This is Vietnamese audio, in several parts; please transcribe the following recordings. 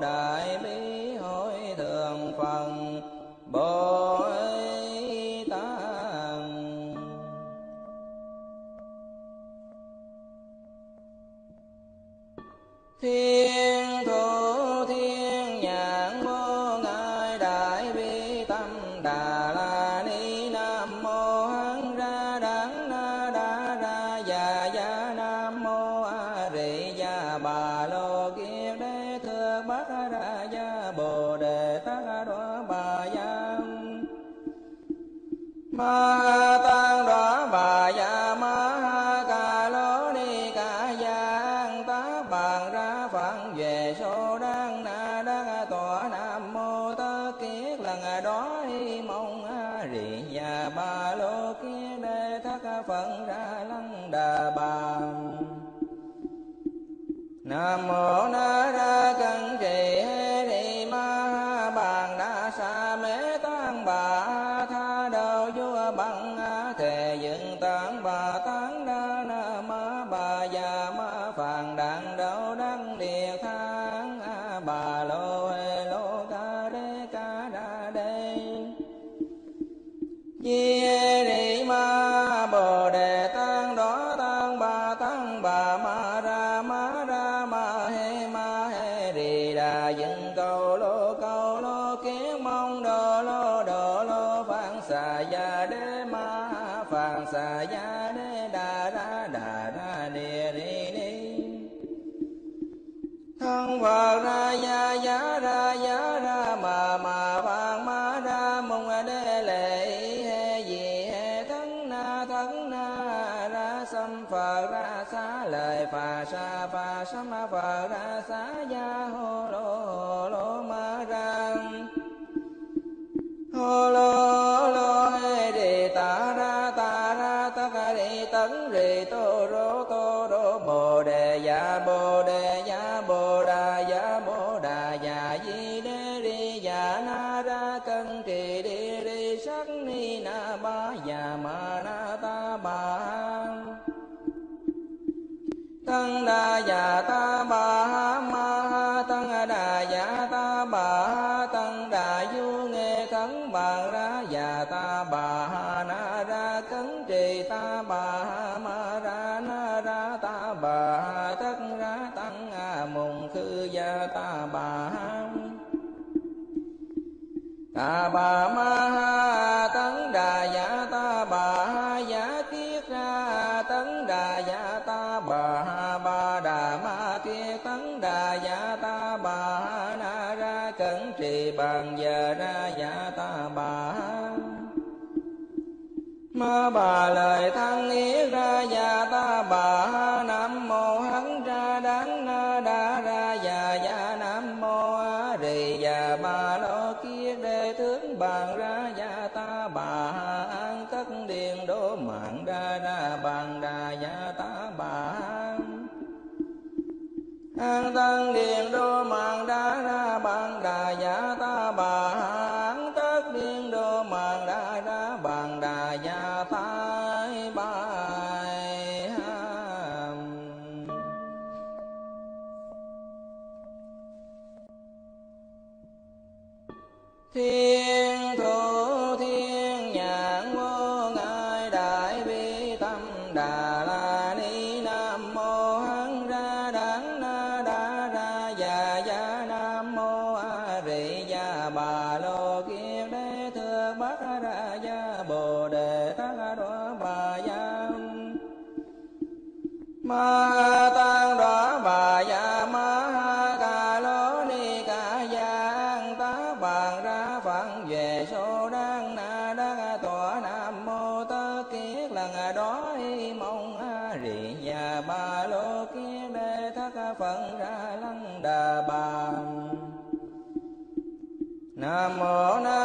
đại bi hội thường phần Oh na thân đa già ta bà ma ha thân đà già ta bà thân đà du nghe thân bà ra già ta bà na ra cấn trì ta bà ma ra na ra ta bà tất ra tăng a mùng khư gia ta bà ta bà ma ha bà lời thăng yết ra già ta bà mơ na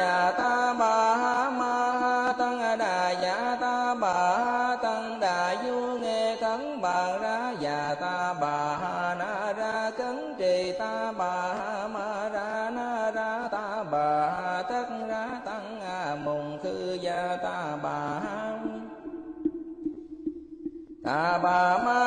dạ ta bà ma tăng đà dạ ta bà tăng đà du nghe thắng bà ra dạ ta bà na ra cấn trì ta bà ma ra na ra ta bà tất ra tăng a mùng khư gia ta bà ta bà ma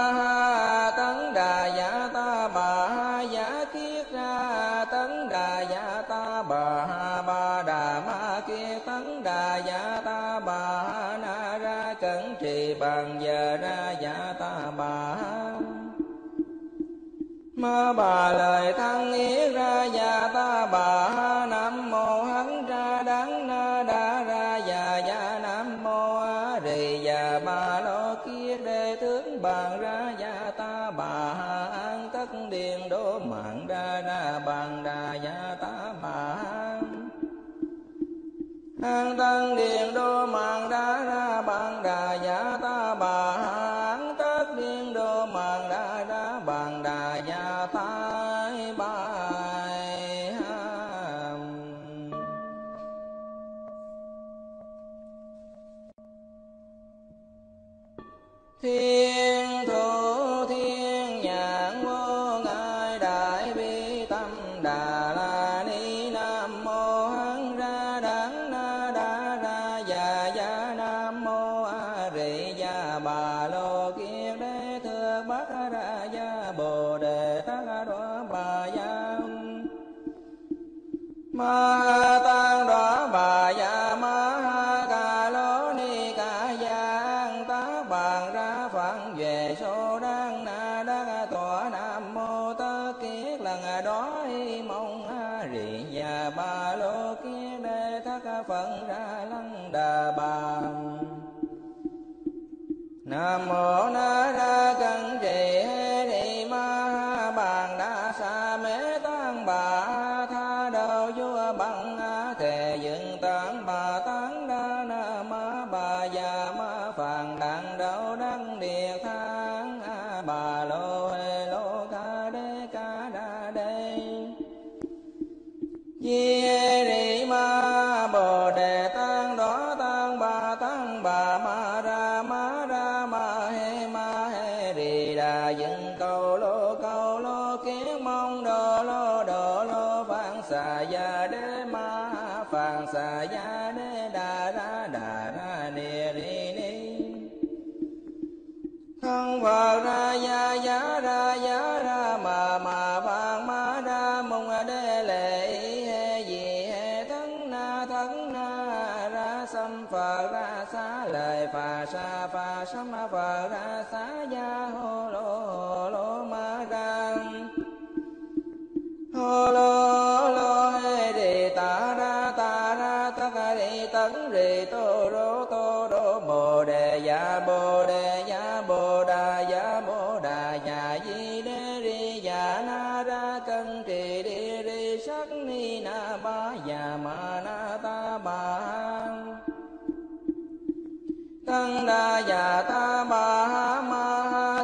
ma bà lời thăng ý ra già ta bà ha nam mô hắn ra đắng na đa ra già già nam mô a rì già ba lo kia đề tướng bàn ra già ta bà ha an tất điện đố mạng đa đa bàn đà già ta bà ha an tăng điện đô mạng đa ra bàn đà giả ta bà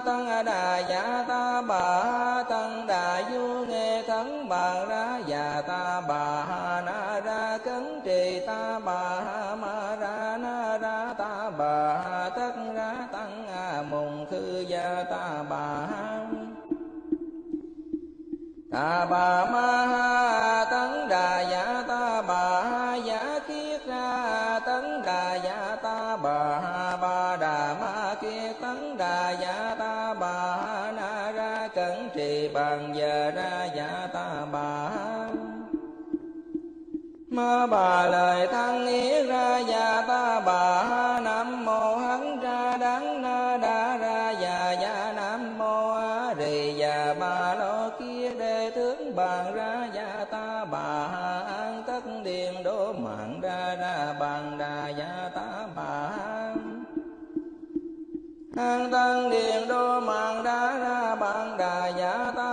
tăng đà dạ ta bà tăng đà du nghe thắng bà ra dạ ta bà na ra cấn trì ta bà ma ra na ra ta bà tất ra tăng a mùng khư gia ta bà ta bà ma tăng đà dạ ma bà lời thăng ý ra già ta bà nam mô hắn ra đắng na đa ra già già nam mô a rì già bà lo kia đề tướng bàn ra già ta bà an tất điền đô mạng ra ra bàn đà già ta bà ha an tăng điền đô mạng ra ra bàn đà già ta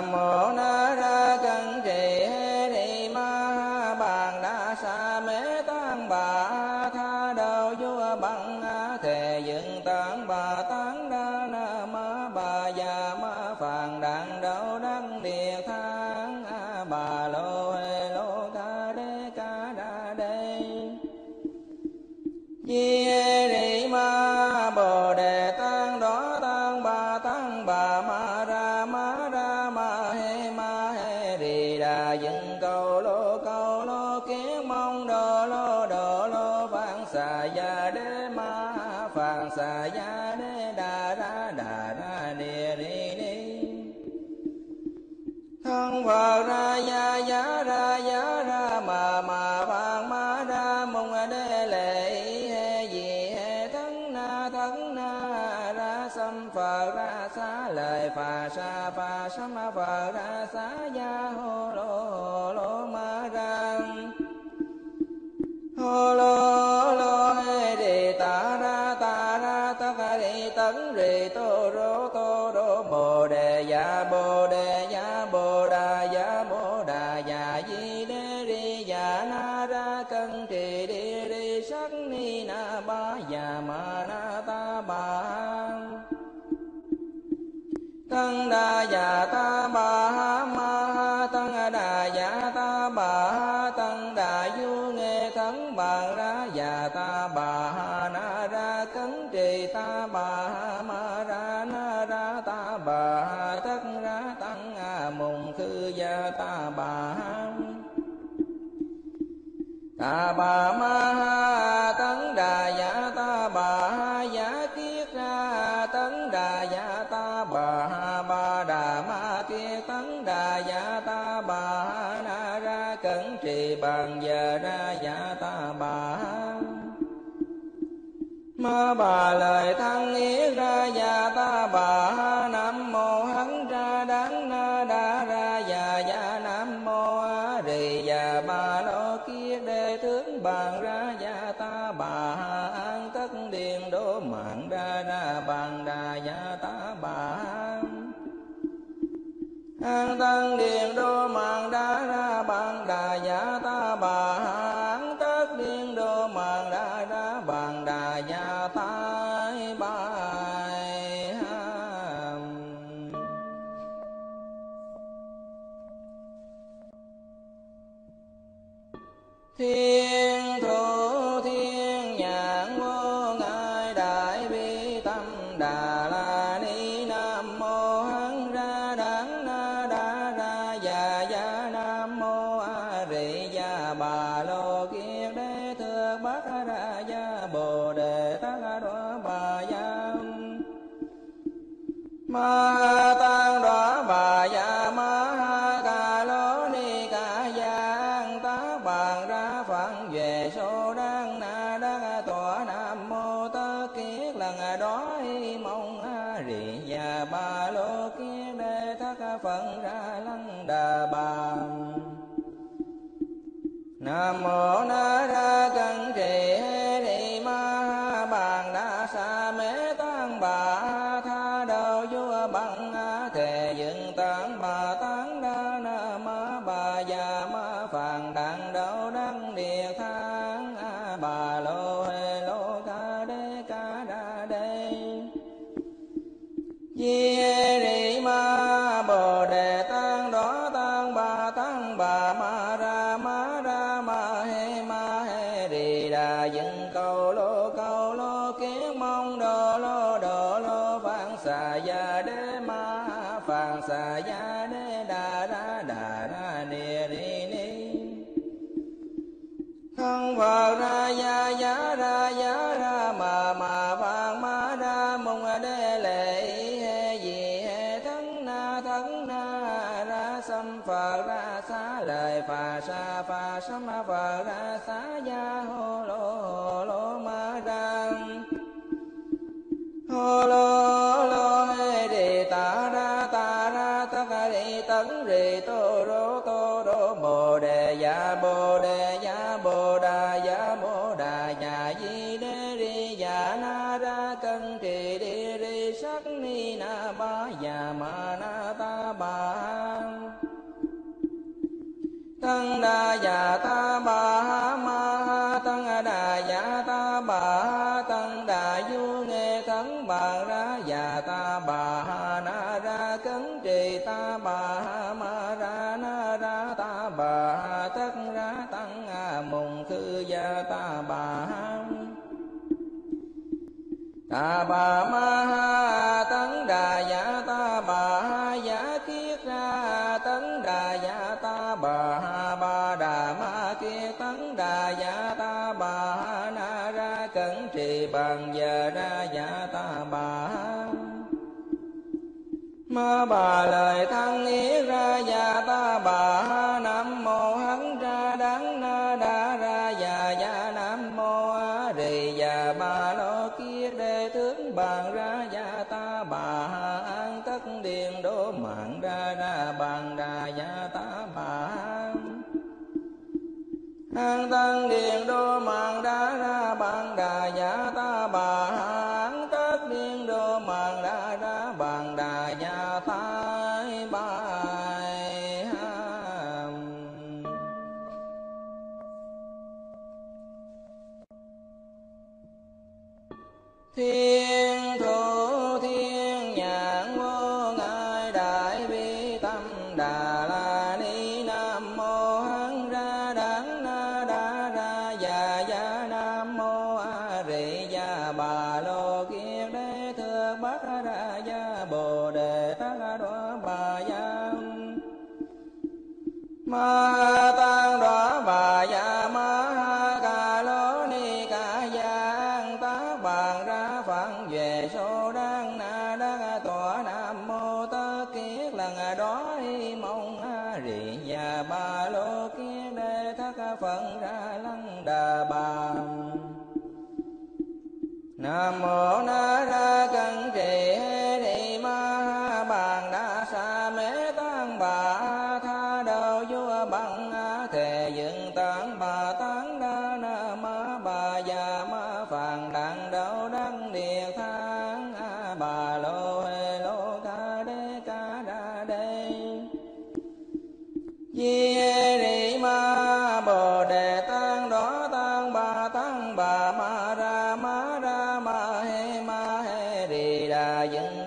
mô na ra cân trì hê ni ma bàn đa sa mê tăng bà tha đầu vua bằng thề dựng tăng bà tăng đa na ma bà già ma phàn đàn đâu đăng địa thang bà lô hê lô ca đê ca đa đê chi hê a bà ma ha tấn đà dạ ta bà ha dạ kiết ra tấn đà dạ ta bà ha ba đà ma kia tấn đà dạ ta bà ha na ra cẩn trì bàn giờ ra dạ ta bà ha ma bà lời thăng yết ra dạ ta bà ha mạng đa ra bàn đà giả ta bà hán tất niên đô mạng đa ra bàn đà giả ta bài thì già ta bà ma tăng đà già ta bà tăng đà du nghe cấn bà ra già ta bà na ra cấn trì ta bà ma ra na ra ta bà tất ra tăng a mùng khư gia ta bà ta bà ma tăng đà già ma bà lời thăng ý ra già ta bà ha nam mô hắn ra đắng na đa ra già già nam mô a rì già ba lo kia đề tướng bàn ra già ta bà ha an tất điện đố mạng ra ra bàn đà già ta bà an. Tăng điện đô mạng đa ra bàn đà giả ta bà mô na ra cân trì hê ni ma bàn đa sa mê tăng bà tha đầu vua bằng thề dựng tăng bà tăng đa na ma bà già ma phàn đặng đầu đăng địa thang bà lô hê lô ca đê ca đa đê di ni ma bồ đề tăng đó tăng bà tăng bà ma ra ma những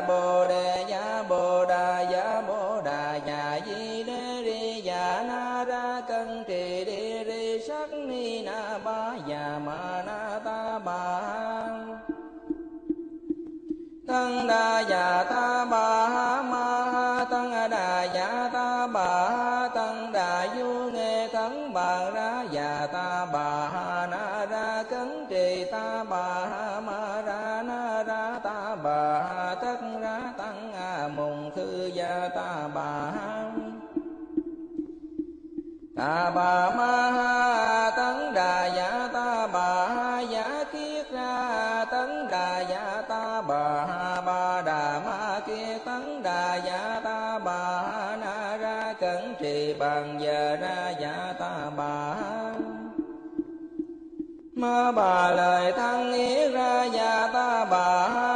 bồ đề giả bồ đà giả bồ đà giả di đế ri giả na ra cân trì đi ri sắc ni na ba giả ma na ta ba tăng đa giả ta ba ma tăng đa giả ta ba tăng đa du nghe tăng bà ra giả ta ba bà a bà ma ha tấn đà dạ ta bà ha dạ kiết ra tấn, đà dạ ta bà ha ba đà ma kia tấn đà dạ ta bà ha na ra cẩn trì bằng giờ ra dạ ta bà ha ma bà lời thăng ý ra dạ ta bà ha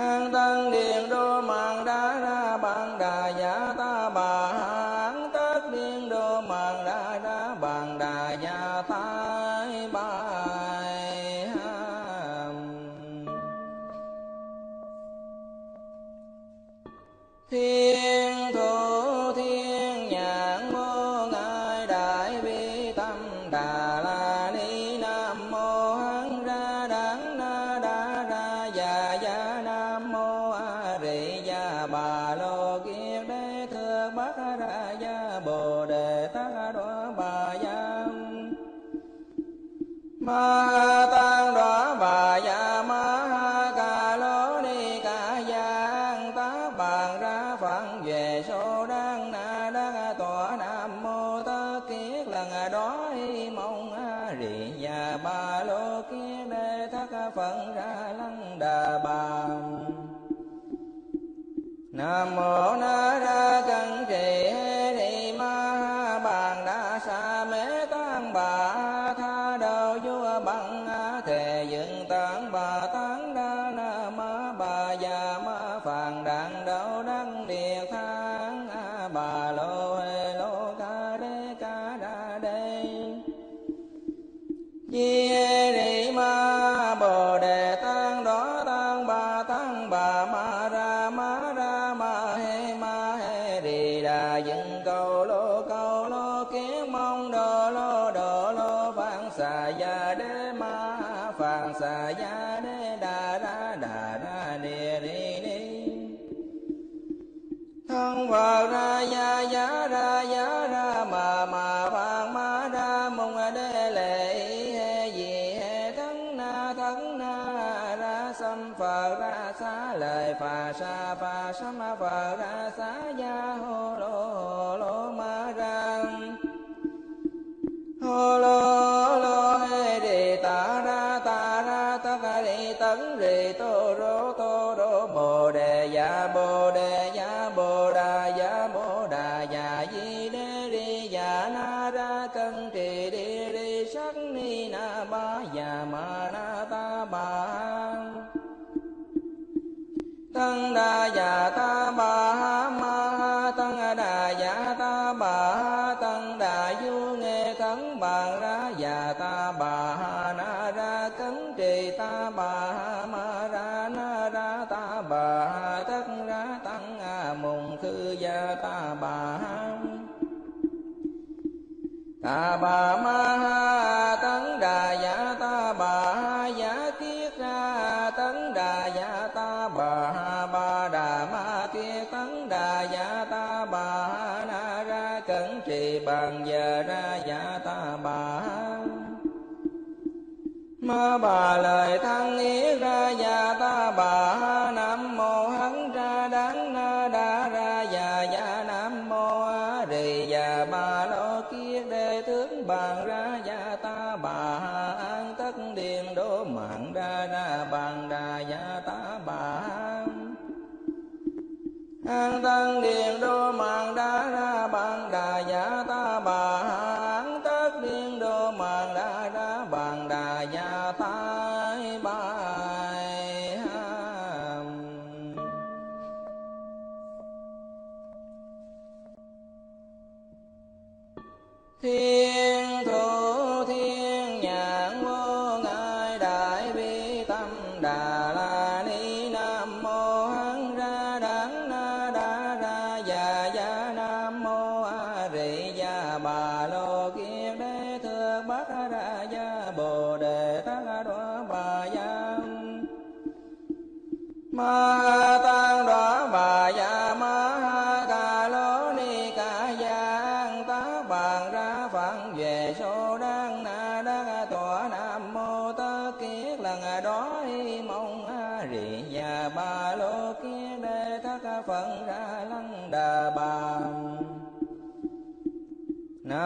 an tăng điện đô mạng đã ra bằng đà giả ta bà. Hán tất điện đô mạng đã ra bằng đà giả ta bài. Thiên thủ thiên nhãn vô ngại đại bi tâm đà mô na ta bà ma tăng đà dạ ta bà tăng đà du nghe thắng bà ra dạ ta bà na ra cấn trì ta bà ma ra na ra ta bà tất ra tăng a mùng thư gia ta bà ta bà ma ma bà lời thăng ý ra già ta bà nam mô hắn ra đáng na đa ra già già nam mô a rì già bà lo kia đề tướng bàn ra già ta bà an tất điền đố mạng ra ra bàn đà già ta bà an. Tăng điền đô mạng đa ra bàn đà giả ta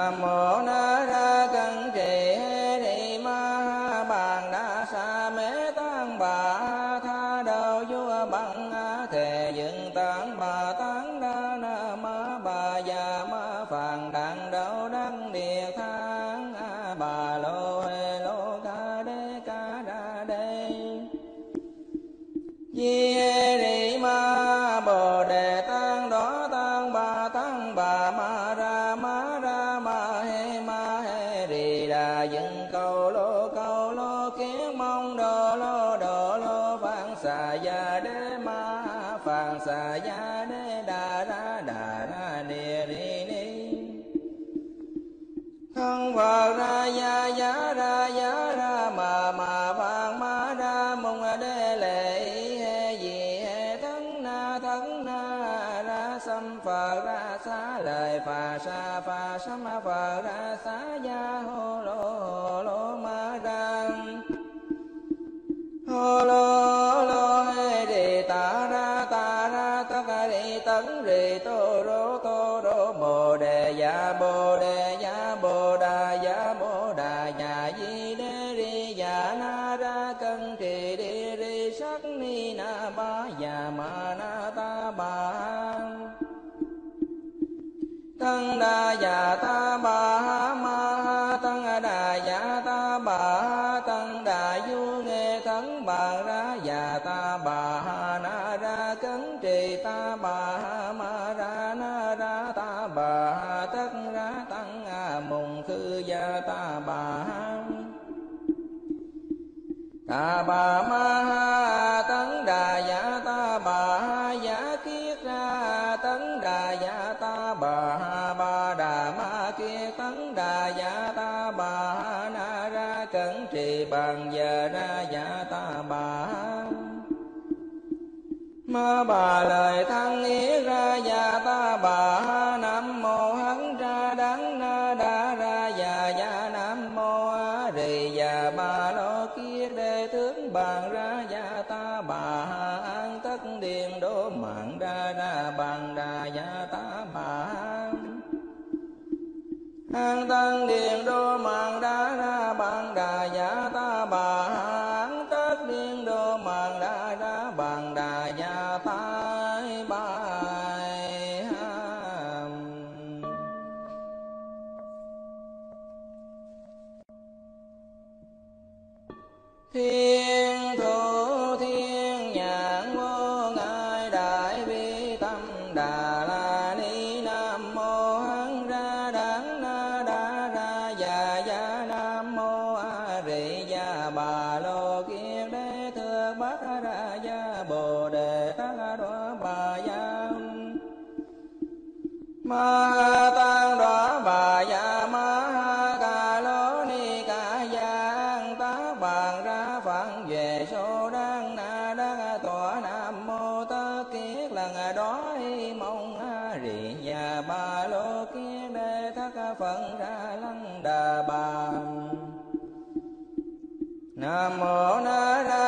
nam mô na kiến mong đơ lơ đơ lơ phạn xà gia đế ma phạn xà gia đế đà ra đà ra ni ni ni. Thân phật ra gia dạ ta bà ma tăng đà dạ ta bà tăng đà du nghe thắng bà ra dạ ta bà na ra cấn trì ta bà ma ra na ra ta bà tất ra tăng a mùng khư gia ta bà ta bà ma tăng đà dạ ma bà lời thăng ý ra già ta bà ha nam mô hắn ra đắng na đa ra già già nam mô a rì già ba lo kia đề tướng bàn ra già ta bà ha an tất điện đố mạng ra ra bàn đà già ta bà an. Tăng điện đô mạng đa ra bằng đà giả ta bà ma tan đoá bà dạ ma ca lô ni ca giang tá bàn ra phản về số đang na đang tỏa nam mô tơ kiết lần đói mong a rì nhà ba lô Kiết đề thất phận ra lăng đà bà nam mô na ra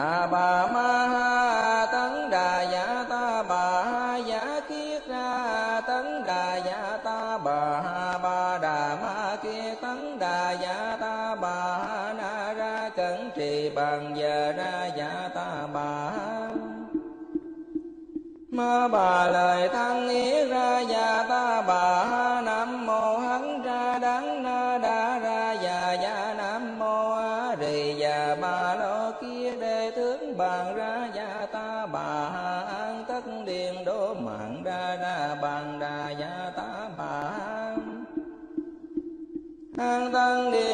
a bà ma ha tấn đà dạ ta bà ha dạ kiết ra tấn đà dạ ta bà ha ba đà ma kia tấn đà dạ ta bà ha na ra cẩn trì bằng giờ ra dạ ta bà ma bà lời thân đang đến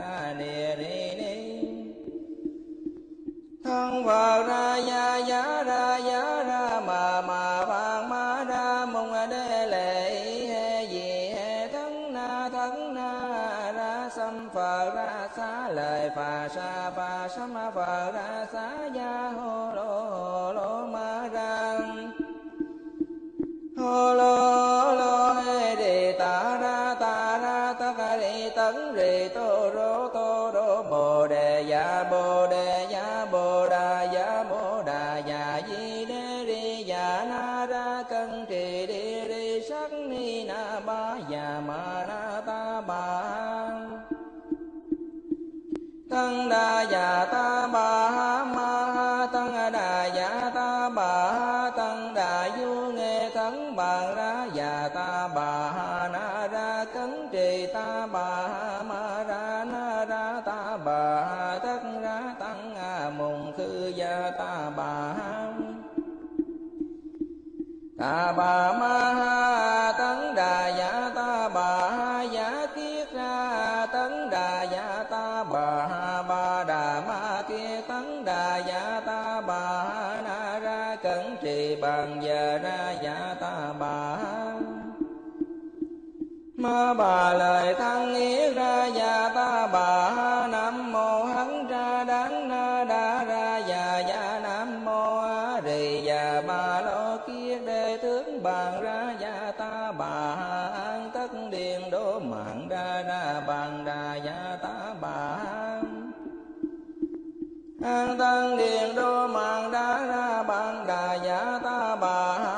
ra ni ni ni thân vào ra ya ya ra ya ra, mà mà vàng ma ra mong đế lệ. He gì he thân na thân na, ra sâm phở, ra xá lời phà sa, phà sâm phở, ra đà bà ma ha tấn đà dạ ta, bà ha dạ kiết ra tấn đà dạ ta, bà ha ba đà ma kia tấn đà dạ ta, bà ha na ra cẩn trì bằng giờ ra dạ ta, bà ha ma bà lời thăng yết ra dạ ta, bà ha an tăng điện đô mạng đá ra bạn đà giả ta bà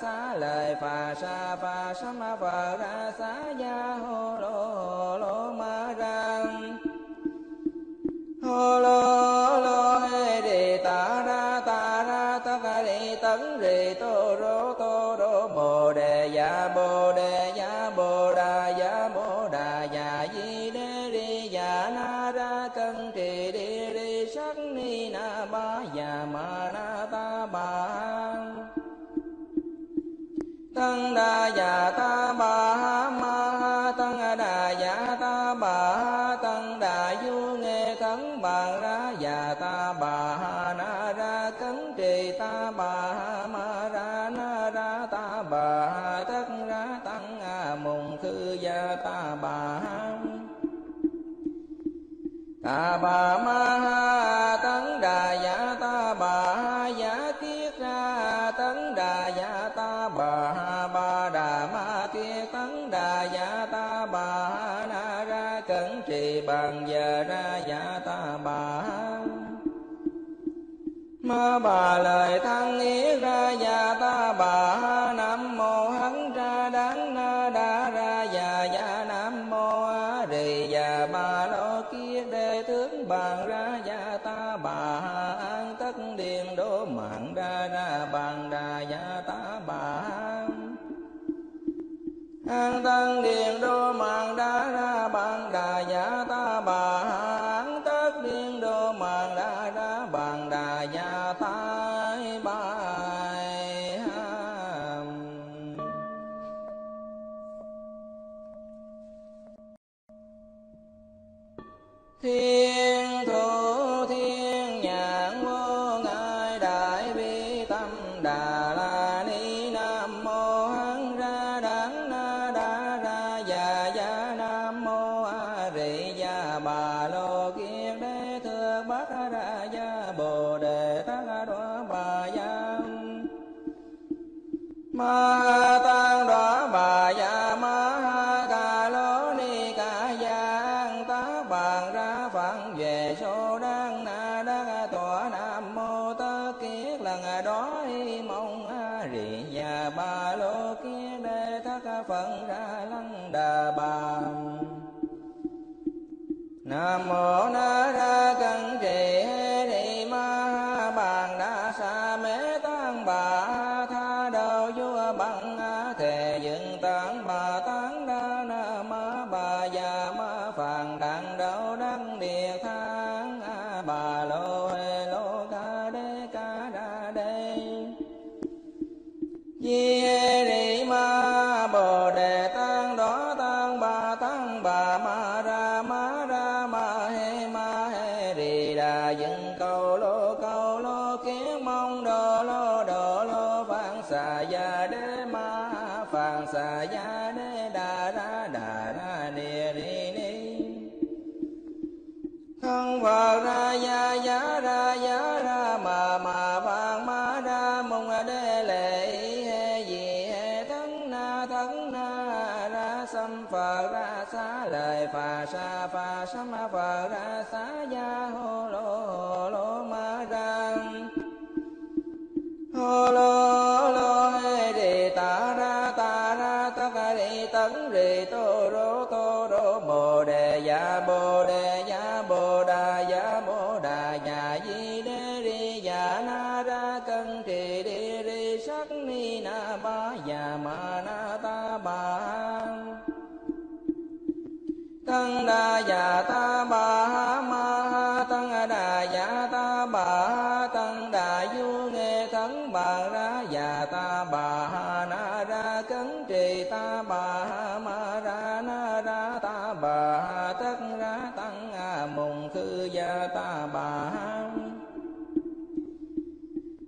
xá lời phà sa phà sa ma phà ra xá gia hô lô hô lô ma ra. Hô lô lô hê đi ta ra ta ra ta ca đi tấn rì tô già ta bà ma tăng đà già ta bà tăng đà du nghe cấn bà ra già ta bà na ra cấn trì ta bà ma ra na ra ta bà tất ra tăng mùng thư gia ta bà ta bà ma ta bà lời thăng ý ra ya ta, bà nam mô hắn ra đáng na đa ra ya ya nam mô a rì ya ba lo kia đề tướng bàn ra ya ta, bà an tất điện đô mạng ra ra bàn đà ya ta, bà an tất điện đô mạng đã ra bàn đà ya ta, bà Hey. gần đó mong a rì nhà ba lô kia đề thác phận ra lăng đà bà nam mô na ra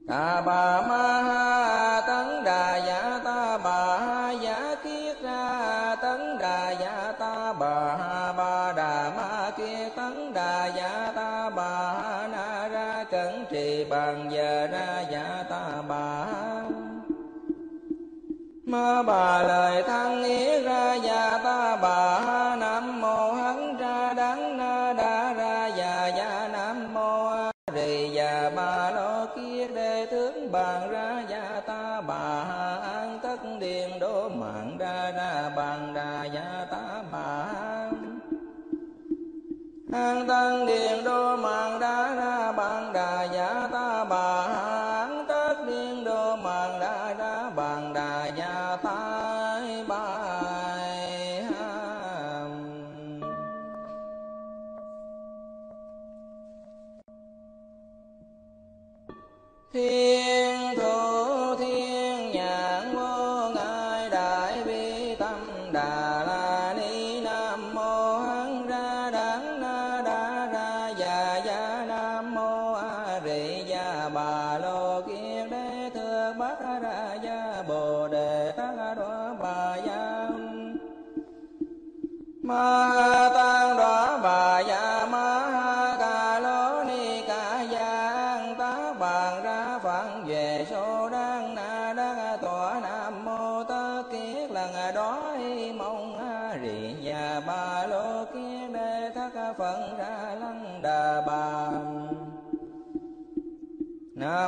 đà bà ma ha tấn đà dạ ta bà ha giả kiết ra, tấn đà dạ ta bà ha ba đà ma kia, tấn đà dạ ta bà ha na ra cẩn trì bằng giờ ra dạ ta bà ha. Ma bà lời thăng ý ra dạ ta bà ha bàn đà gia tá bà an tăng điện đô mạng đá ra bàn đà gia tá bà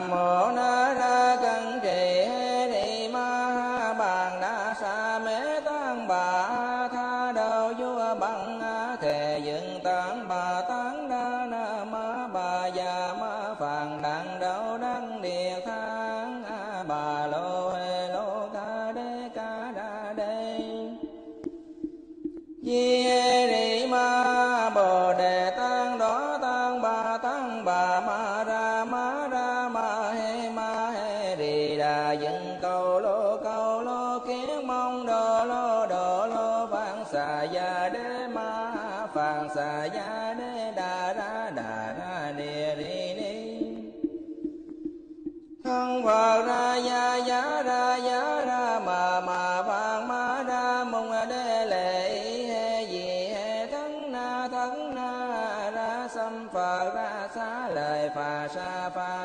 mô na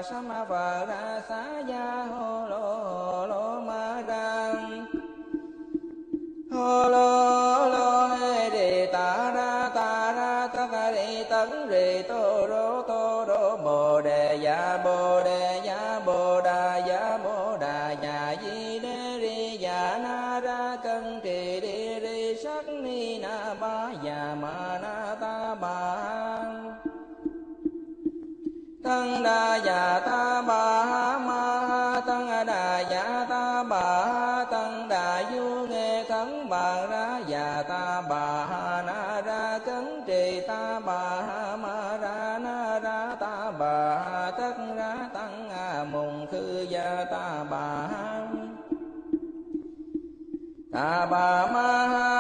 sa ma phật xá À, a ba ma ha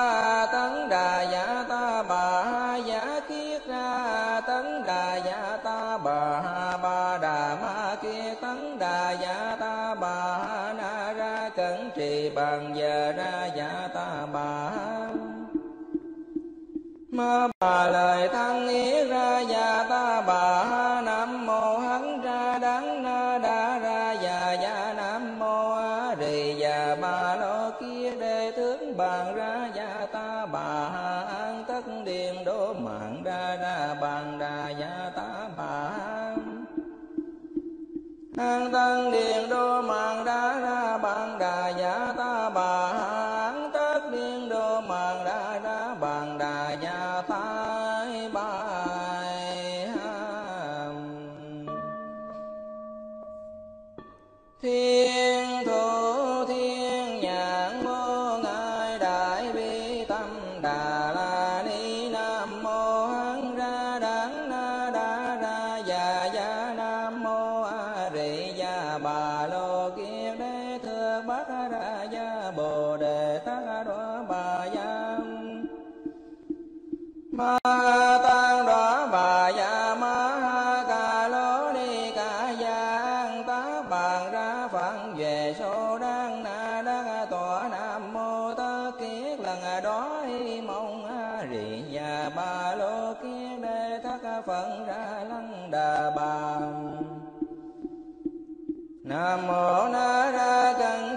ra lăng đà bà nam mô na ra căn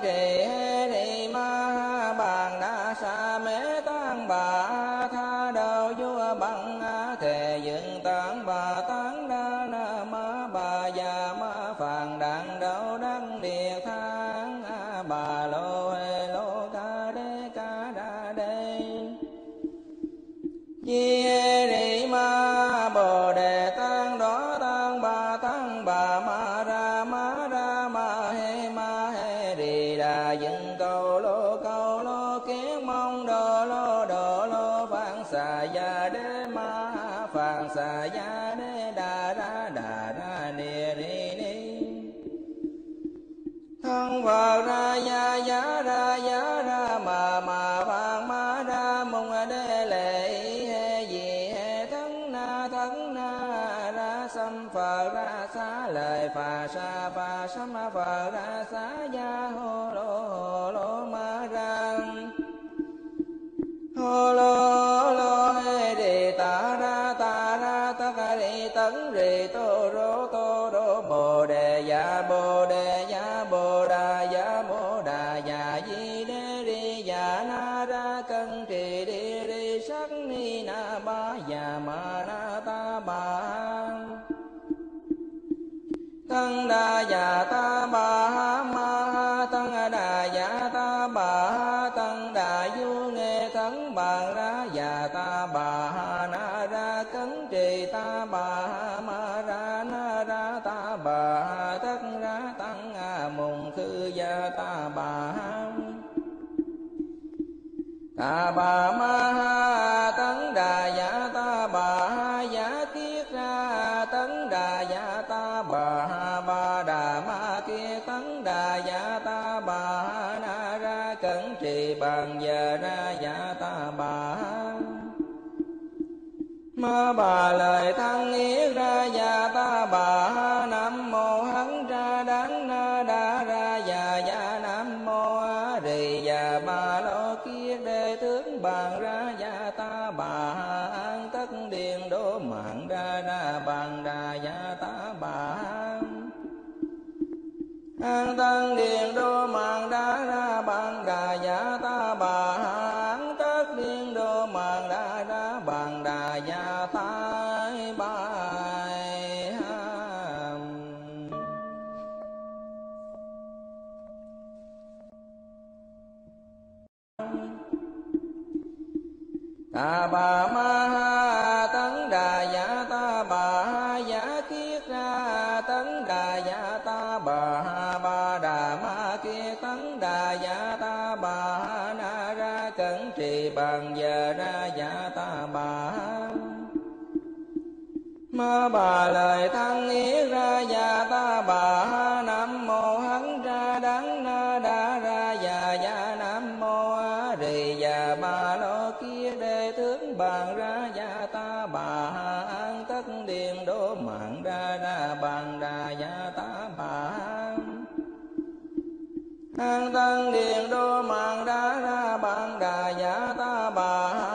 đà bà ma ha tấn đà dạ ta, bà ha dạ kiết ra tấn đà dạ ta, bà ha ba đà ma kia tấn đà dạ ta, bà ha na ra cẩn trì bàn giờ ra dạ ta, bà ma bà lời thăng ý lê tướng bàn ra gia ta bà an tất điên đô mạng ra ra bàn đà gia ta bà an tăng điền đô mạng đa ra bàn đà gia ta bà a bà ma ha tấn đà dạ ta bà ha dạ kiết ra tấn đà dạ ta bà ha ba đà ma kia tấn đà dạ ta bà ha na ra cẩn trì bằng giờ ra dạ ta bà ha ma bà lời thăng yết ra dạ ta bà ha bàn đà gia tá bà an tăng điện đô mạng đá ra bàn đà gia tá bà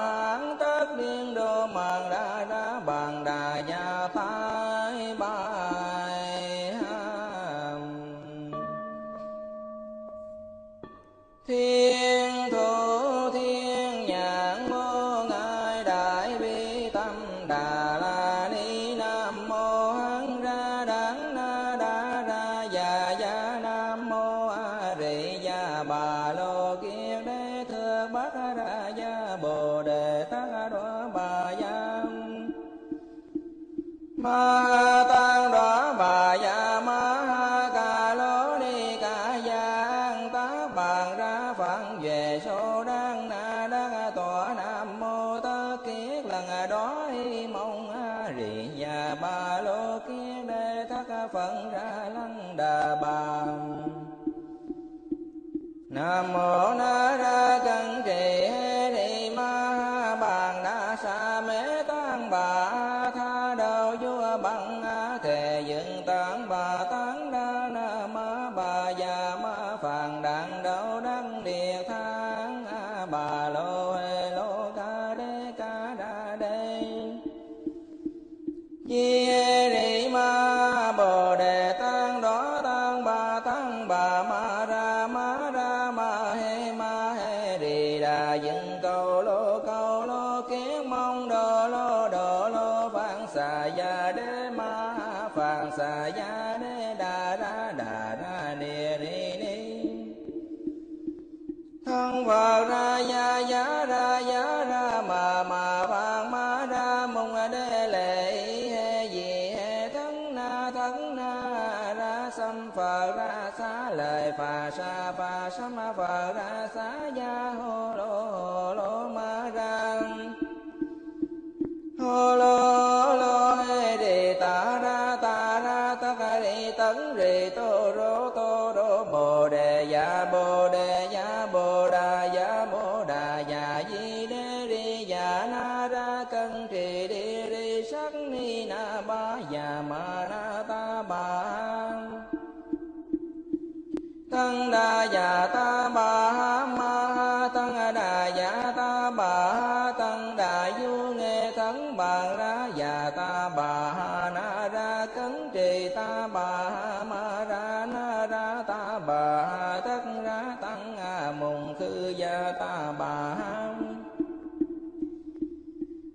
mô na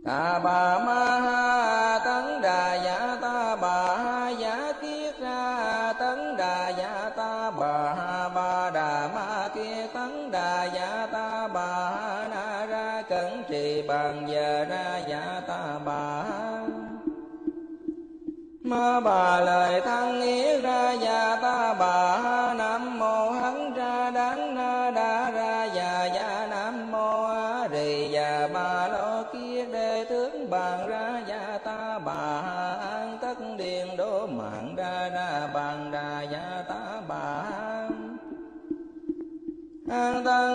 a bà ma ha tấn đà dạ ta bà ha dạ kiết ra. Tấn đà dạ ta bà ha ba đà ma kia. Tấn đà dạ ta bà ha na ra. Cẩn trì bằng giờ ra dạ ta bà ha. Ma bà lời thăng ý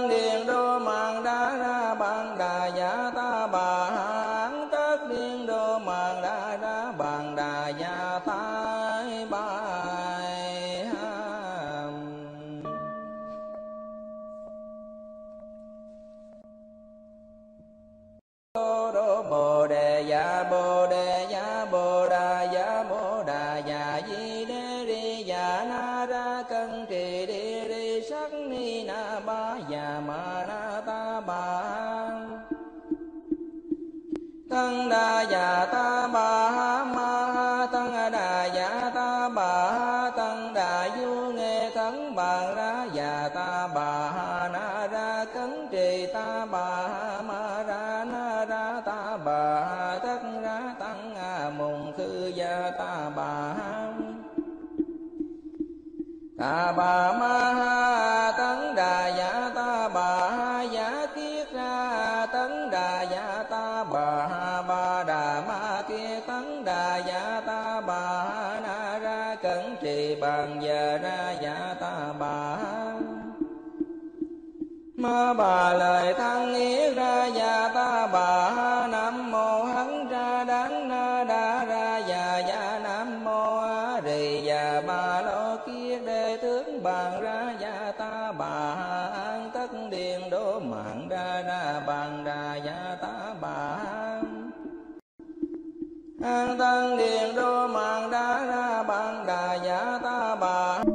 lên đô mạng đa ra bàn đà giả ta bà hán. Cất liên đô mạng đa ra bàn đà giả ta bà ta bà ma tăng đà dạ ta bà tăng đà du nghe thắng bà ra dạ ta bà na ra cấn trì ta bà ma ra na ra ta bà tất ra tăng a mùng thư gia ta bà ta bà ma bàn giờ ra dạ ta bà ma bà lời thăng yết ra dạ ta bà an tăng điện đô mạng đa ra bạn đà giả ta bà.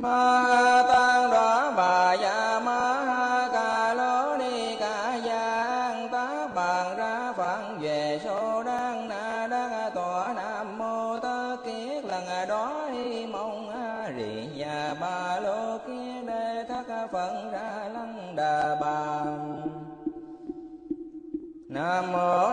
ma tăng đó bà dạ ma ha ca lô ni ca gia an tá bàn ra phạn về số đang na đang tòa nam mô tơ kiết lần đói mong a rì nhà ba lô kia đề thất phận ra lăng đà bà nam mô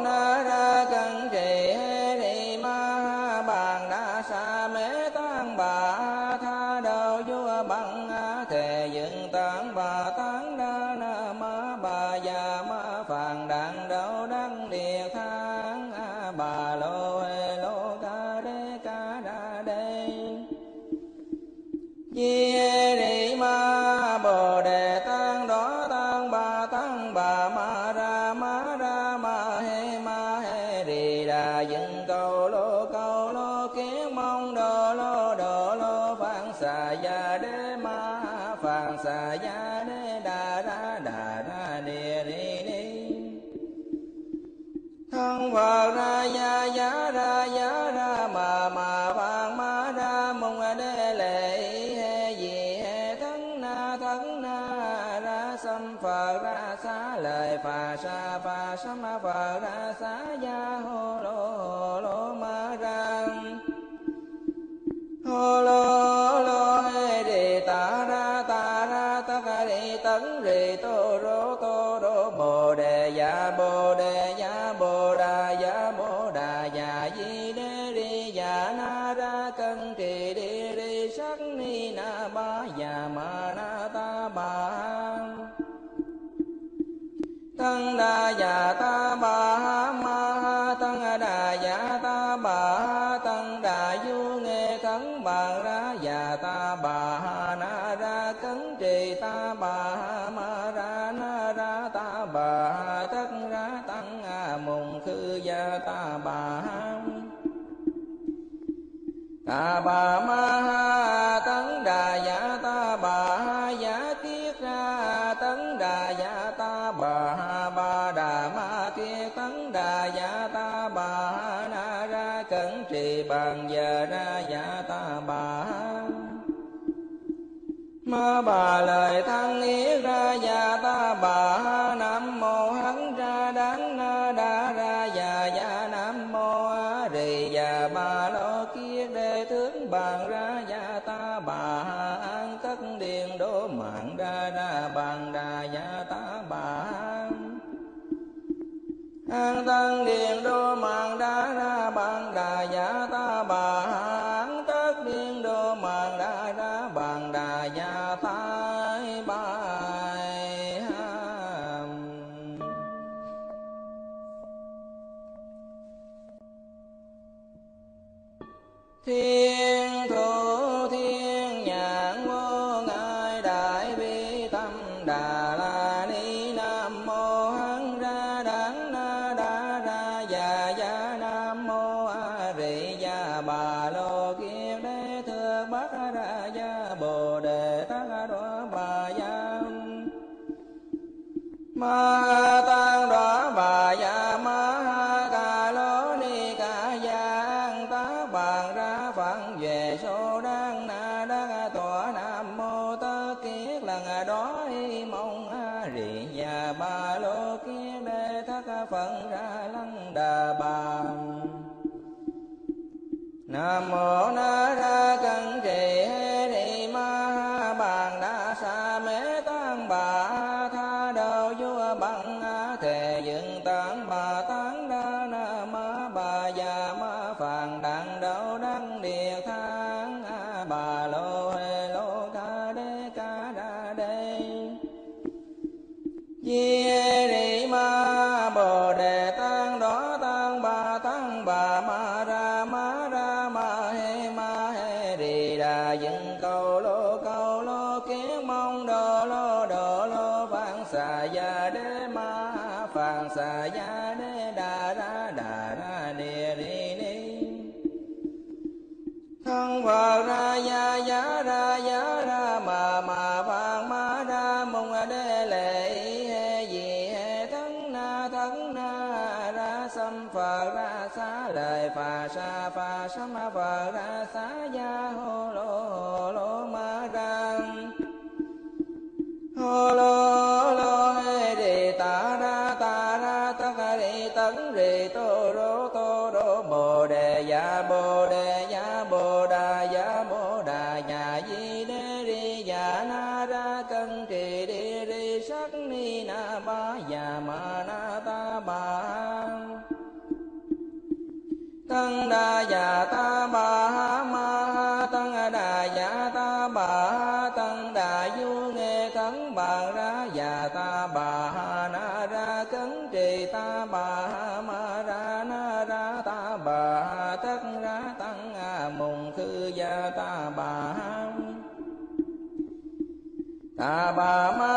a bà ma ha tấn đà dạ ta bà ha dạ kiết ra tấn đà dạ ta bà ha ba đà ma tiết tấn đà dạ ta bà ha na ra cẩn trì bàn giờ ra dạ ta bà ha ma bà lời thăng yết ra dạ ta bà ha nam mô an tăng điện đô mạng đa ra bằng đà giả ta bà hán. Tất điện đô mạng đa ra bằng đà giả ta bài thiên mô na ra mong đê lệ vì thân na thân na, ra xâm phở, ra xá lời phà sa, phà sam phở ra xá gia hô lô hô lô ma răng. Hô lô lô, hê đi ta ra ta ra tất đi tấn rì, tô rô già ta bà ma tăng đà già ta bà tăng đà du nghe cấn bà ra già ta bà na ra cấn trì ta bà ma ra na ra ta bà tất ra tăng a mùng thư già ta bà ta bà ma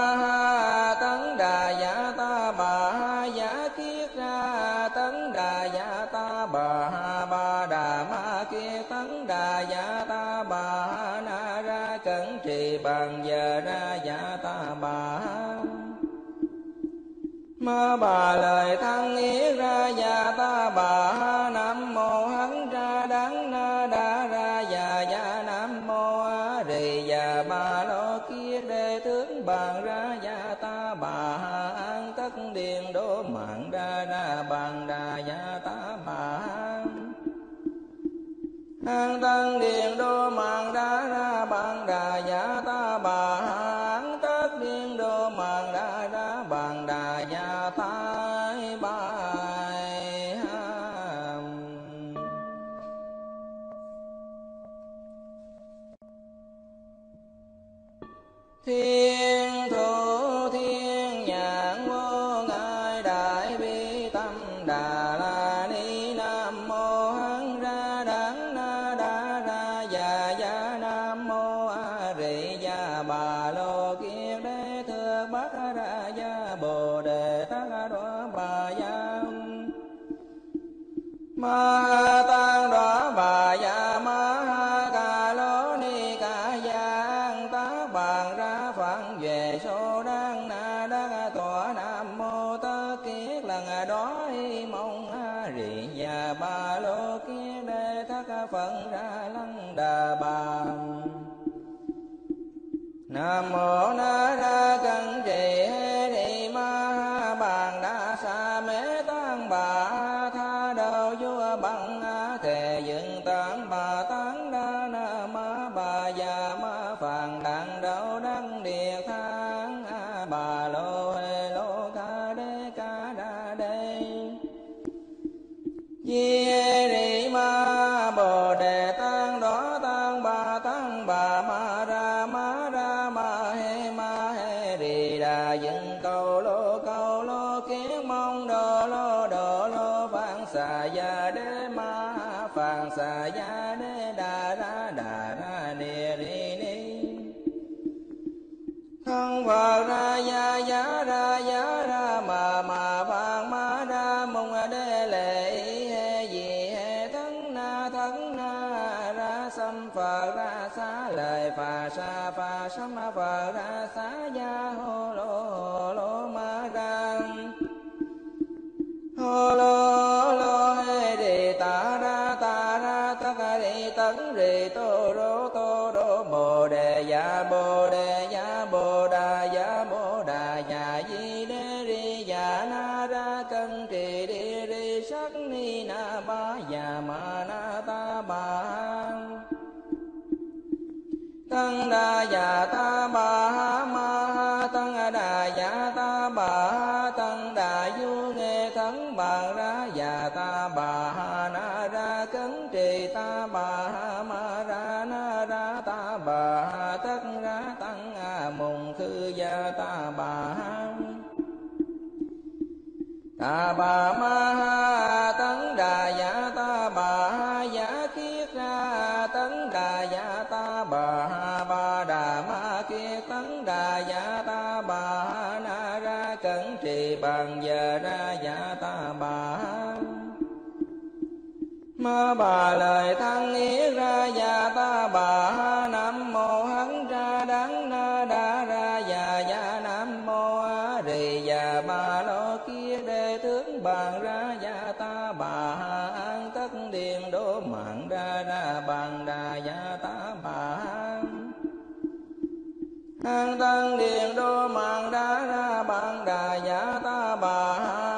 bà lời thăng yết ra già ta, bà nam mô hắn ra đắng na đa ra già già nam mô a rì già bà lo kia đề tướng bàn ra già ta, bà an tất điện đô mạng ra ra bàn đà già ta, bà an tân điền đô mạng ra ra bàn đà già ta, bà Hey. mô na ra đà bà ma ha tấn đà dạ ta bà ha dạ kiết ra tấn đà dạ ta bà ha ba đà ma kia tấn đà dạ ta bà ha na ra cẩn trì bàn giờ ra dạ ta bà ha ma bà lời thăng yết ra dạ ta bà ha an tăng điện đô mạng đá ra bạn đà giả ta bà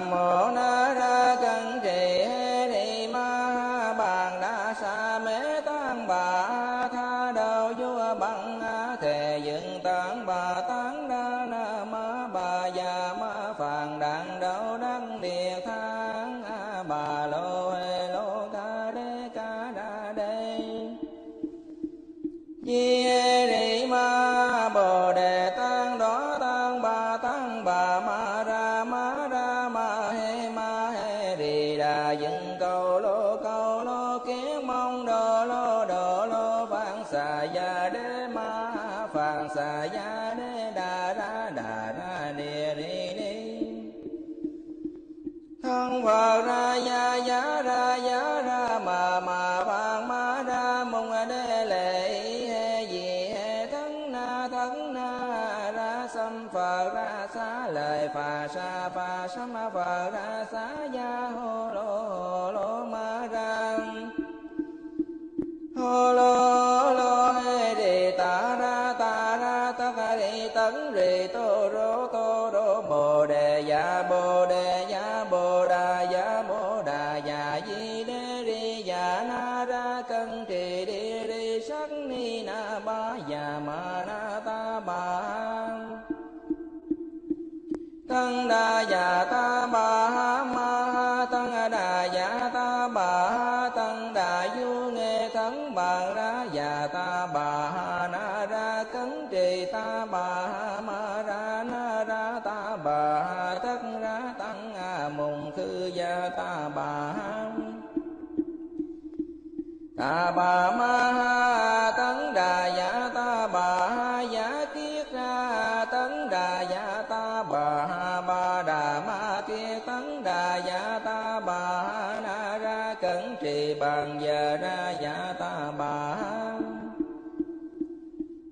mô na ra ra xa lời phà sa phà sa ma phà ra xa ya hô lô hô lô ma ra hô lô già ta bà ma tăng đà già ta bà tăng đà du nghe thắng bà ra già ta bà na ra cấn trì ta bà ma ra na ra ta bà tất ra tăng a mùng khư gia ta bà ta bà ma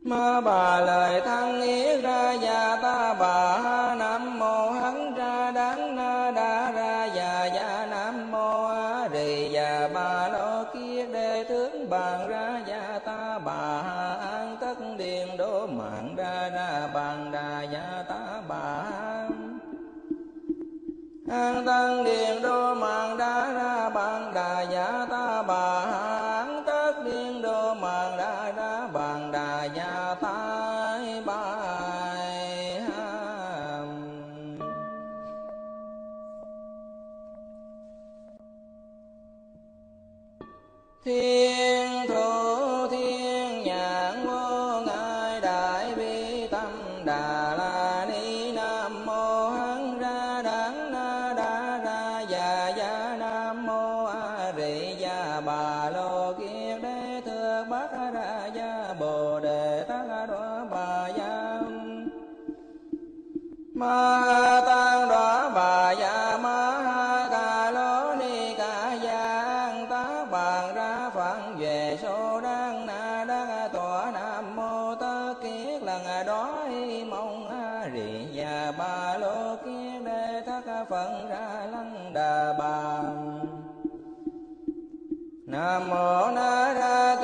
ma bà lời thăng yết ra ya ta bà nam mô hắn ra đắng na đa ra ya ya nam mô a rì ya ba lo kia đề tướng bàn ra ya ta bà an tất điền đô mạng ra ra bàn đà ya ta bà an tăng điền đô mạng đa ra bằng đà ya ta bà Hey. đói mong a rì nhà ba lô kia đề thất phận ra lăng đà bà nam mô na ra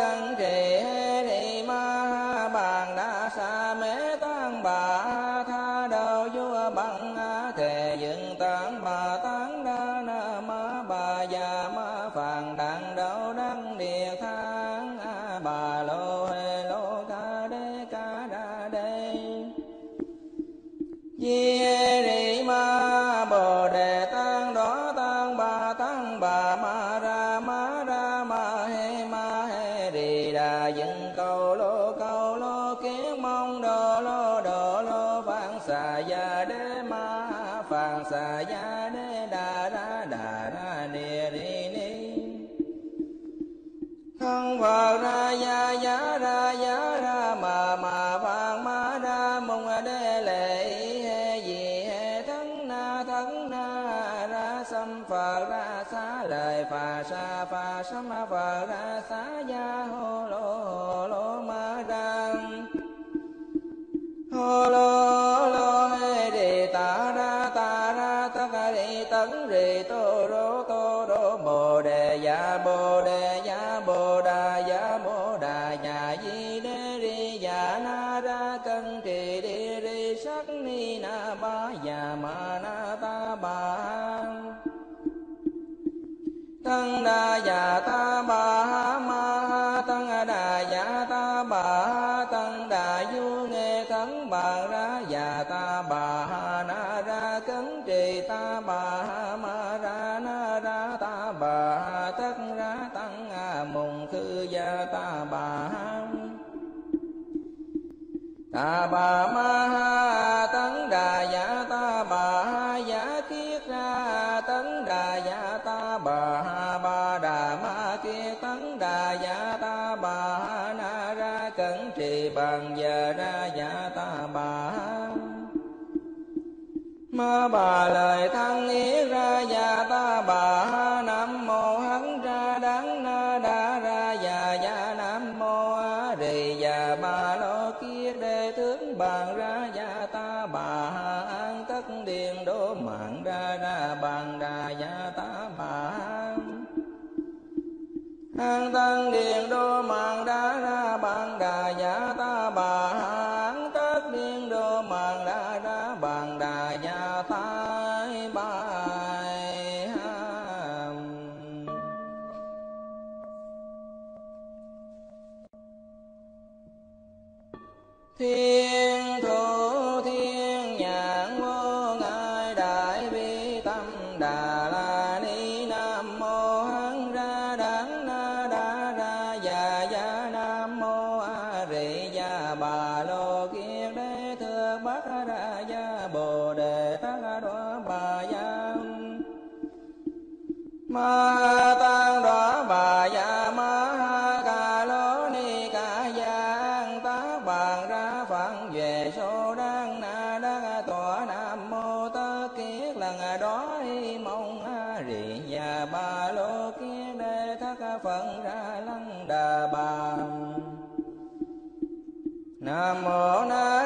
già ta bà ma tăng đà già ta bà tăng đà du nghe thắng bà ra già ta bà na ra cấn trì ta bà ma ra na ra ta bà tất ra tăng mùng thư gia ta bà ta bà ma tăng đà giả bà lời thăng ý ra gia ta bà mô na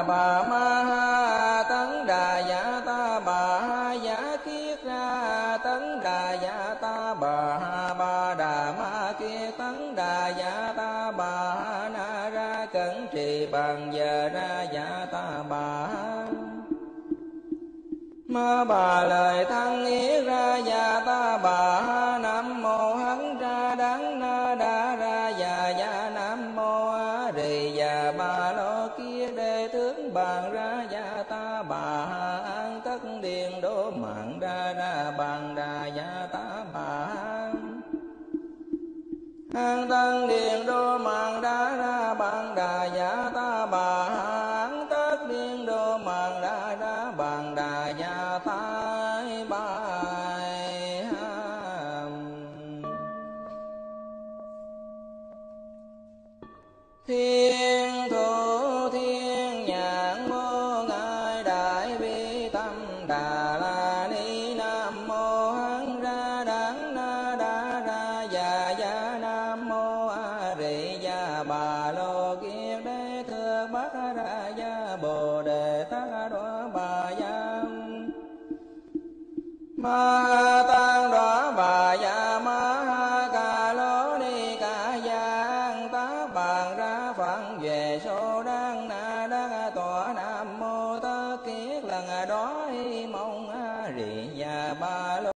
đà bà ma ha tấn đà dạ ta bà ha dạ kiết ra, tấn đà dạ ta bà ha ba đà ma kia, tấn đà dạ ta bà ha na ra, cẩn trì bằng giờ ra dạ ta bà ha. Ma bà lời thân ý ra dạ ta bà ha an tăng điện đô mạng đá ra bạn đà giả ta